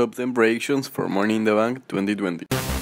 top 10 predictions for Money in the Bank 2020.